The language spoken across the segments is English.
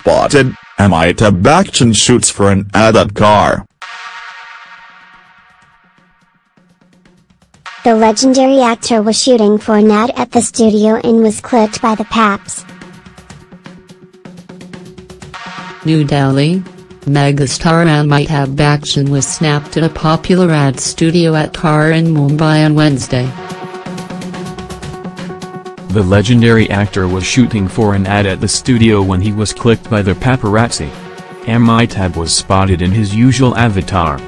spotted, Amitabh Bachchan shoots for an ad at Khar. The legendary actor was shooting for an ad at the studio and was clipped by the paps. New Delhi. Megastar Amitabh Bachchan was snapped at a popular ad studio at Khar in Mumbai on Wednesday. The legendary actor was shooting for an ad at the studio when he was clipped by the paparazzi. Amitabh was spotted in his usual avatar.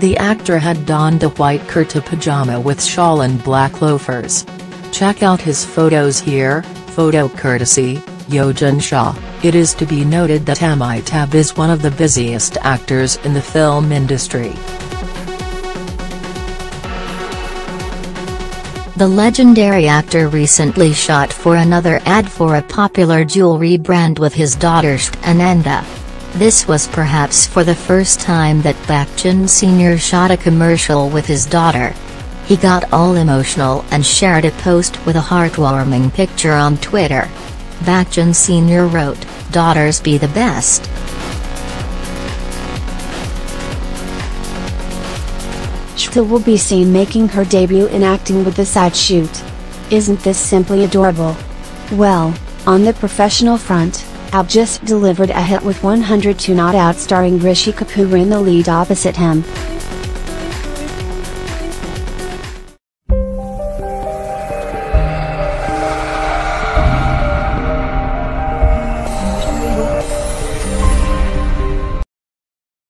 The actor had donned a white kurta pajama with shawl and black loafers. Check out his photos here, photo courtesy, Yogen Shah. It is to be noted that Amitabh is one of the busiest actors in the film industry. The legendary actor recently shot for another ad for a popular jewelry brand with his daughter Ananda. This was perhaps for the first time that Bachchan Sr. shot a commercial with his daughter. He got all emotional and shared a post with a heartwarming picture on Twitter. Bachchan Sr. wrote, Daughters be the best. Shweta will be seen making her debut in acting with the side shoot. Isn't this simply adorable? Well, on the professional front, Ab just delivered a hit with 102 Not Out starring Rishi Kapoor in the lead opposite him.